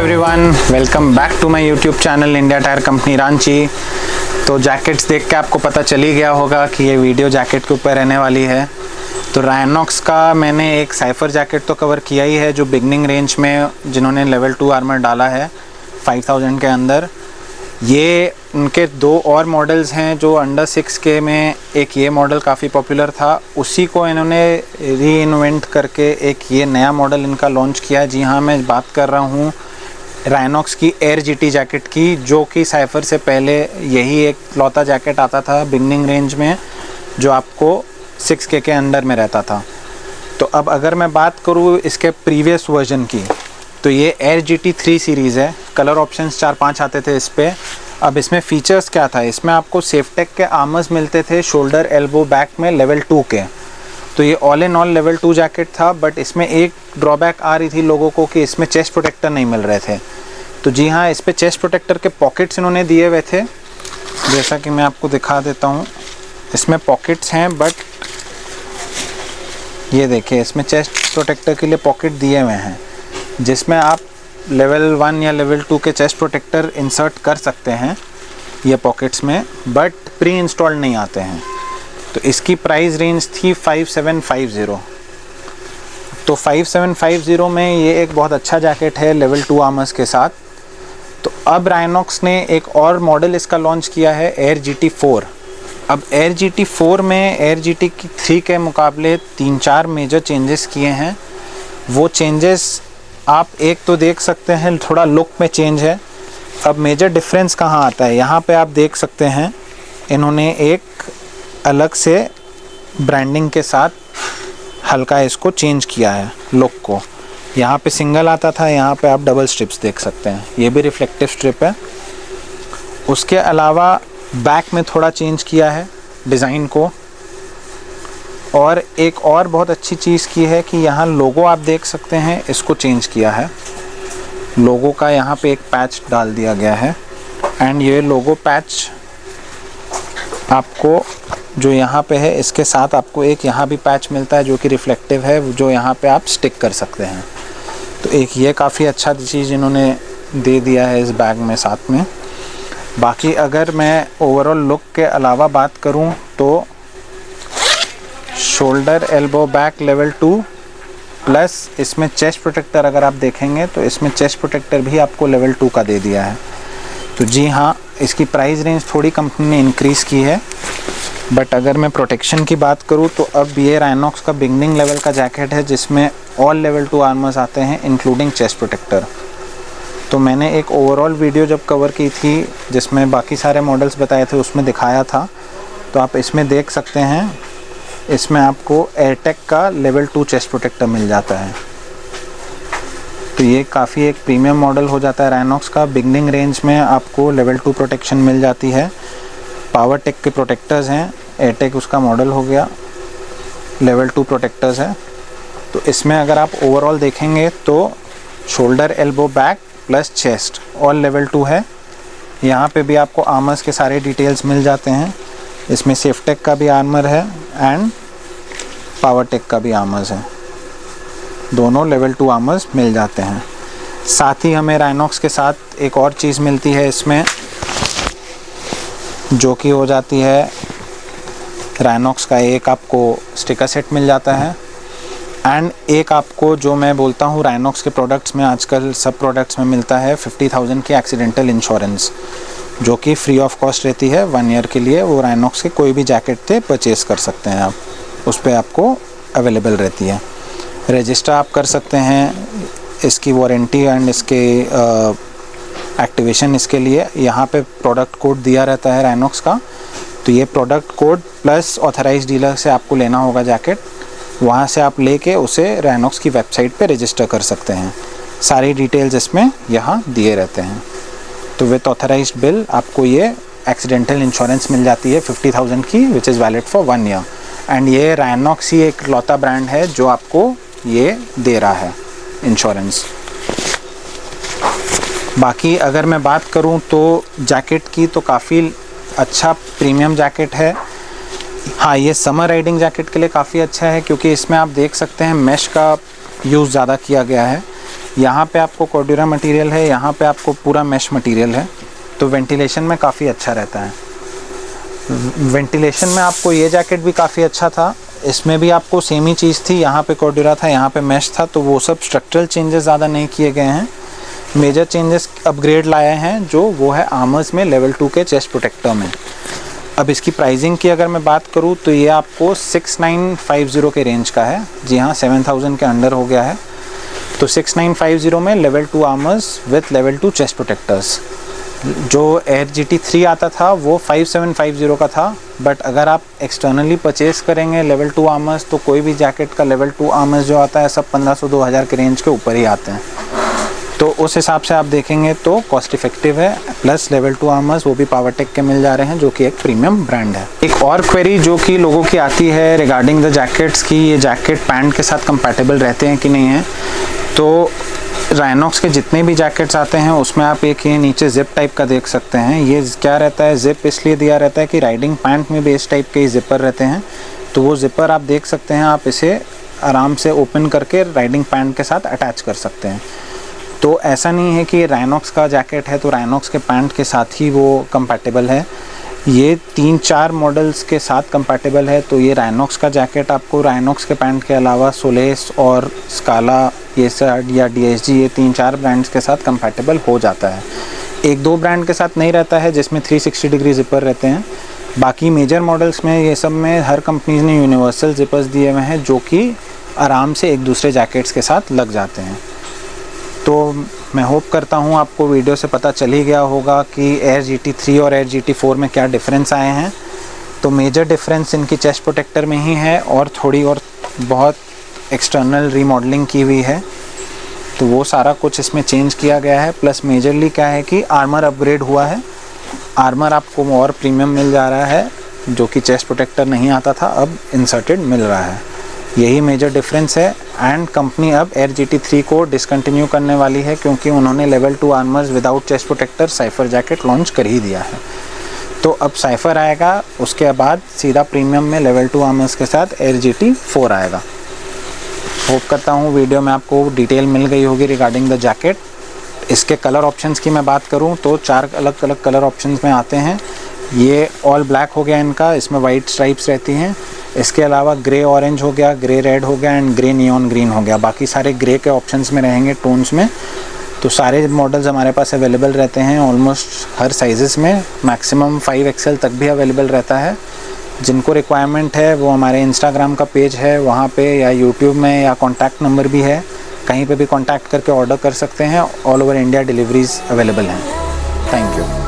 Everyone welcome back to my YouTube channel India tyre company Ranchi तो jackets देख के आपको पता चल ही गया होगा कि ये वीडियो जैकेट के ऊपर रहने वाली है। तो रायनॉक्स का मैंने एक साइफर जैकेट तो कवर किया ही है, जो बिगनिंग रेंज में जिन्होंने लेवल टू आर्मर डाला है 5000 के अंदर। ये उनके दो और मॉडल्स हैं, जो अंडर सिक्स के में एक ये मॉडल काफ़ी पॉपुलर था। उसी को इन्होंने री करके एक ये नया मॉडल इनका लॉन्च किया जी हाँ मैं बात कर रहा हूँ। राइनॉक्स की एयर जीटी जैकेट की, जो कि साइफर से पहले यही एक लौता जैकेट आता था बिगनिंग रेंज में, जो आपको सिक्स के के अंडर में रहता था। तो अब अगर मैं बात करूँ इसके प्रीवियस वर्जन की तो ये air G T three series है। कलर ऑप्शंस चार पाँच आते थे इस पर अब इसमें फ़ीचर्स क्या था? इसमें आपको सेफटेक के आर्मर्स मिलते थे शोल्डर एल्बो बैक में लेवल टू के। तो ये all in all level two jacket था बट इसमें एक ड्रॉबैक आ रही थी लोगों को कि इसमें चेस्ट प्रोटेक्टर नहीं मिल रहे थे। तो जी हाँ इस पर चेस्ट प्रोटेक्टर के पॉकेट्स इन्होंने दिए हुए थे। जैसा कि मैं आपको दिखा देता हूँ, इसमें पॉकेट्स हैं बट ये देखिए, इसमें चेस्ट प्रोटेक्टर के लिए पॉकेट दिए हुए हैं, जिसमें आप लेवल वन या लेवल टू के चेस्ट प्रोटेक्टर इंसर्ट कर सकते हैं ये पॉकेट्स में बट प्री इंस्टॉल्ड नहीं आते हैं। तो इसकी प्राइस रेंज थी 5750 तो 5750 में ये एक बहुत अच्छा जैकेट है लेवल टू आर्मर्स के साथ। तो अब राइनॉक्स ने एक और मॉडल इसका लॉन्च किया है एयर जी टी फोर अब एयर जी टी फोर में एयर जी टी थ्री के मुकाबले तीन चार मेजर चेंजेस किए हैं। वो चेंजेस आप एक तो देख सकते हैं, थोड़ा लुक में चेंज है। अब मेजर डिफरेंस कहाँ आता है? यहाँ पे आप देख सकते हैं, इन्होंने एक अलग से ब्रांडिंग के साथ हल्का इसको चेंज किया है लुक को। यहाँ पे सिंगल आता था, यहाँ पे आप डबल स्ट्रिप्स देख सकते हैं। ये भी रिफ्लेक्टिव स्ट्रिप है। उसके अलावा बैक में थोड़ा चेंज किया है डिज़ाइन को। और एक और बहुत अच्छी चीज़ की है कि यहाँ लोगो आप देख सकते हैं, इसको चेंज किया है। लोगो का यहाँ पे एक पैच डाल दिया गया है। एंड ये लोगो पैच आपको जो यहाँ पे है, इसके साथ आपको एक यहाँ भी पैच मिलता है जो कि रिफ्लेक्टिव है जो यहाँ पे आप स्टिक कर सकते हैं। तो एक ये काफ़ी अच्छा चीज़ इन्होंने दे दिया है इस बैग में साथ में। बाकी अगर मैं ओवरऑल लुक के अलावा बात करूँ तो shoulder elbow back level two plus इसमें चेस्ट प्रोटेक्टर अगर आप देखेंगे तो इसमें चेस्ट प्रोटेक्टर भी आपको लेवल टू का दे दिया है। तो जी हाँ इसकी प्राइस रेंज थोड़ी कंपनी ने इंक्रीज़ की है। बट अगर मैं प्रोटेक्शन की बात करूँ तो अब ये राइनॉक्स का बिगनिंग लेवल का जैकेट है, जिसमें ऑल लेवल टू आर्मर्स आते हैं इंक्लूडिंग चेस्ट प्रोटेक्टर तो मैंने एक ओवरऑल वीडियो जब कवर की थी, जिसमें बाकी सारे मॉडल्स बताए थे, उसमें दिखाया था। तो आप इसमें देख सकते हैं, इसमें आपको एयरटेक का लेवल टू चेस्ट प्रोटेक्टर मिल जाता है। तो ये काफ़ी एक प्रीमियम मॉडल हो जाता है रैनॉक्स का। बिगनिंग रेंज में आपको लेवल टू प्रोटेक्शन मिल जाती है। पावर टेक के प्रोटेक्टर्स हैं एयरटेक उसका मॉडल हो गया लेवल टू प्रोटेक्टर्स है। तो इसमें अगर आप ओवरऑल देखेंगे तो shoulder elbow back plus chest all level two है। यहाँ पे भी आपको आर्मर्स के सारे डिटेल्स मिल जाते हैं। इसमें सेफ्टेक का भी आर्मर है एंड पावर टेक का भी आर्मर्स है। दोनों लेवल टू आर्मर्स मिल जाते हैं। साथ ही हमें राइनॉक्स के साथ एक और चीज़ मिलती है इसमें। जो कि हो जाती है राइनॉक्स का एक आपको स्टिकर सेट मिल जाता है। एंड एक आपको जो मैं बोलता हूँ राइनॉक्स के प्रोडक्ट्स में आजकल सब प्रोडक्ट्स में मिलता है फिफ्टी थाउज़ेंड की एक्सीडेंटल इंश्योरेंस जो कि फ्री ऑफ़ कॉस्ट रहती है। वन ईयर के लिए वो राइनॉक्स के कोई भी जैकेट थे परचेज़ कर सकते हैं आप। उस पर आपको अवेलेबल रहती है। रजिस्टर आप कर सकते हैं। इसकी वारंटी एंड इसके एक्टिवेशन इसके लिए यहाँ पे प्रोडक्ट कोड दिया रहता है राइनॉक्स का। तो ये product code plus authorise dealer से आपको लेना होगा जैकेट वहाँ से आप लेके उसे राइनॉक्स की वेबसाइट पे रजिस्टर कर सकते हैं। सारी डिटेल्स इसमें यहाँ दिए रहते हैं। तो विथ ऑथराइज बिल आपको ये एक्सीडेंटल इंश्योरेंस मिल जाती है फिफ्टी थाउज़ेंड की which is valid for one year and ये रैनॉक्स ही एक लौता ब्रांड है जो आपको ये दे रहा है इंश्योरेंस बाकी अगर मैं बात करूँ तो जैकेट की तो काफ़ी अच्छा प्रीमियम जैकेट है। हाँ ये समर राइडिंग जैकेट के लिए काफ़ी अच्छा है क्योंकि इसमें आप देख सकते हैं मैश का यूज़ ज़्यादा किया गया है। यहाँ पे आपको कोड्यूरा मटेरियल है, यहाँ पे आपको पूरा मैश मटेरियल है। तो वेंटिलेशन में काफ़ी अच्छा रहता है। वेंटिलेशन में आपको ये जैकेट भी काफ़ी अच्छा था। इसमें भी आपको सेम ही चीज़ थी, यहाँ पे कोड्यूरा था, यहाँ पे मैश था तो वो सब स्ट्रक्चरल चेंजेस ज़्यादा नहीं किए गए हैं। मेजर चेंजेस अपग्रेड लाए हैं जो वो है आमर्स में लेवल टू के चेस्ट प्रोटेक्टर में। अब इसकी प्राइसिंग की अगर मैं बात करूँ तो ये आपको 6950 के रेंज का है। जी हाँ 7000 के अंडर हो गया है। तो 6950 में level two armours with level two chest protectors. जो एयर जी टी थ्री आता था, वो 5750 का था। बट अगर आप एक्सटर्नली परचेज करेंगे लेवल टू आर्मर्स तो कोई भी जैकेट का लेवल टू आर्मर्स जो आता है, सब 1500-2000 के रेंज के ऊपर ही आते हैं। तो उस हिसाब से आप देखेंगे तो कॉस्ट इफ़ेक्टिव है प्लस लेवल टू आर्मर्स वो भी पावरटेक के मिल जा रहे हैं, जो कि एक प्रीमियम ब्रांड है। एक और क्वेरी जो कि लोगों की आती है रिगार्डिंग द जैकेट्स की, ये जैकेट पैंट के साथ कंपैटिबल रहते हैं कि नहीं है तो राइनॉक्स के जितने भी जैकेट्स आते हैं, उसमें आप एक ये नीचे जिप टाइप का देख सकते हैं। ये क्या रहता है? जिप इसलिए दिया रहता है कि राइडिंग पैंट में भी इस टाइप के ही जिपर रहते हैं। तो वो जिपर आप देख सकते हैं, आप इसे आराम से ओपन करके राइडिंग पैंट के साथ अटैच कर सकते हैं। तो ऐसा नहीं है कि राइनॉक्स का जैकेट है तो राइनॉक्स के पैंट के साथ ही वो कंपैटिबल है। ये तीन चार मॉडल्स के साथ कंपैटिबल है तो ये राइनॉक्स का जैकेट आपको राइनॉक्स के पैंट के अलावा सोलेस और स्काला ये सर्ट या डी ये तीन चार ब्रांड्स के साथ कंपैटिबल हो जाता है। एक दो ब्रांड के साथ नहीं रहता है, जिसमें 360 डिग्री जिपर रहते हैं। बाकी मेजर मॉडल्स में, ये सब में हर कंपनीज़ ने यूनिवर्सल जिपर्स दिए हुए हैं, जो कि आराम से एक दूसरे जैकेट्स के साथ लग जाते हैं। तो मैं होप करता हूँ आपको वीडियो से पता चल ही गया होगा कि एयर जी टी थ्री और एयर जी टी फोर में क्या डिफरेंस आए हैं। तो मेजर डिफरेंस इनकी चेस्ट प्रोटेक्टर में ही है और थोड़ी और बहुत एक्सटर्नल रीमॉडलिंग की हुई है। तो वो सारा कुछ इसमें चेंज किया गया है। प्लस मेजरली क्या है कि आर्मर अपग्रेड हुआ है। आर्मर आपको और प्रीमियम मिल जा रहा है, जो कि चेस्ट प्रोटेक्टर नहीं आता था, अब इंसर्टेड मिल रहा है। यही मेजर डिफरेंस है। एंड कंपनी अब एयर जी टी को डिसकंटिन्यू करने वाली है क्योंकि उन्होंने level two armours without chest protector Cipher jacket launch कर ही दिया है। तो अब साइफर आएगा, उसके बाद सीधा प्रीमियम में लेवल टू आर्मर्स के साथ एयर जी टी फोर आएगा। होप करता हूँ वीडियो में आपको डिटेल मिल गई होगी रिगार्डिंग द जैकेट इसके कलर ऑप्शंस की मैं बात करूँ तो चार अलग अलग कलर ऑप्शंस में आते हैं। ये ऑल ब्लैक हो गया इनका, इसमें वाइट स्ट्राइप्स रहती हैं। इसके अलावा ग्रे ऑरेंज हो गया, ग्रे रेड हो गया एंड ग्रे नियॉन ग्रीन हो गया। बाकी सारे ग्रे के ऑप्शंस में रहेंगे टोन्स में। तो सारे मॉडल्स हमारे पास अवेलेबल रहते हैं ऑलमोस्ट हर साइज़ में। मैक्सिमम फाइव एक्सएल तक भी अवेलेबल रहता है। जिनको रिक्वायरमेंट है, वो हमारे इंस्टाग्राम का पेज है, वहाँ पे या यूट्यूब में या कॉन्टैक्ट नंबर भी है। कहीं पे भी कॉन्टैक्ट करके ऑर्डर कर सकते हैं। All over India deliveries available हैं। Thank you